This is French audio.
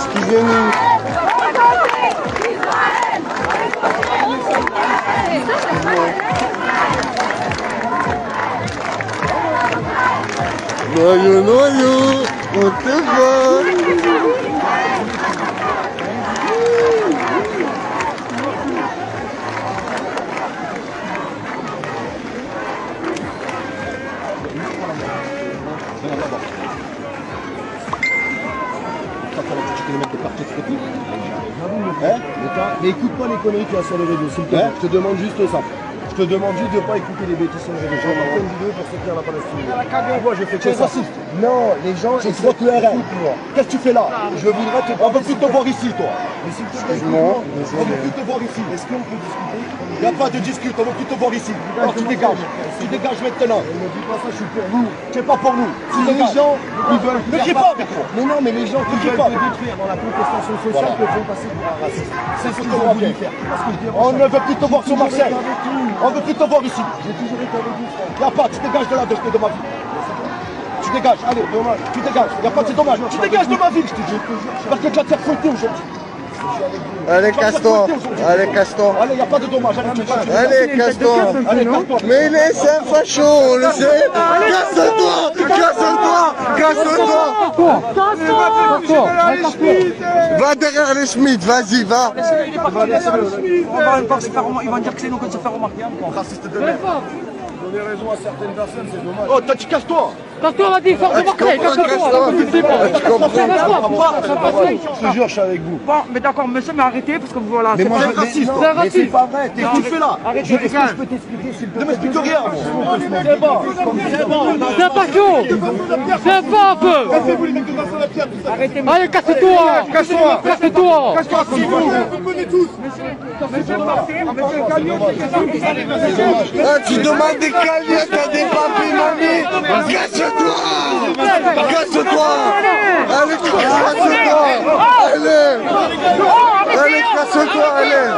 Sikizenin Noyu noyu, what the fuck? Noyau, on te voit. Hein Mais écoute pas les conneries qu'il y a sur les réseaux, s'il te plaît. Je te demande juste ça. Je te demande juste de pas écouter les bêtises les réseaux. J'ai fait une vidéo pour soutenir la Palestine. Moi, je fais que ça. Non, les gens. Je suis le RN. Qu'est-ce que tu fais là? Je voudrais te. On veut plus te voir ici, toi. Mais s'il te plaît, Excuse-moi, on veut plus te voir ici. Est-ce qu'on peut discuter? Il n'y a pas de discute, on veut plus te voir ici. Alors tu dégages. Tu dégages maintenant. Ne dis pas ça, je suis pour nous. Tu n'es pas pour nous. Les gens qui veulent Ne crie pas. Mais non, mais les gens qui Ne veulent te détruire dans la contestation sociale te font passer pour un raciste. C'est ce qu'ils qu'on voulu faire. faire. Parce que je dérange On ne veut plus te voir sur Marseille. On veut plus te voir ici. J'ai toujours été avec vous, frère. Il n'y a pas, tu dégages de là, de, de ma vie. Tu dégages, allez, dommage. Tu dégages, il n'y a pas de dommage. Tu dégages de ma vie, je te dis. Parce que tu vas te faire fouetter aujourd'hui. Allez, casse-toi. Allez, casse-toi. Allez, il n'y a pas de dommage. Allez, vas. Allez, casse-toi. Allez, casse-toi. Mais il est un facho, on le sait. Casse-toi, casse-toi, casse-toi. Va derrière les Schmitt, vas-y, va. Ils vont dire que c'est nous qui se faire remarquer encore. Raciste de merde. Donner raison à certaines personnes, c'est dommage. Oh, toi, tu casses-toi. Casse-toi, vas-y, force de Marseille, casse-toi, Tu comprends Je te jure, je suis avec vous. Bon, mais d'accord, monsieur, mais arrêtez parce que voilà. Mais c'est moi, je raciste, non, c'est raciste. c'est pas vrai. Là Je, peux t'expliquer s'il te Ne plaît m'explique rien. C'est pas, c'est pas chaud, c'est pas un peu. Allez, casse-toi, casse-toi, casse-toi. Ah, tu demandes des cagnettes à des papis, mamie Casse-toi Allez, casse-toi Allez Allez, casse-toi, allez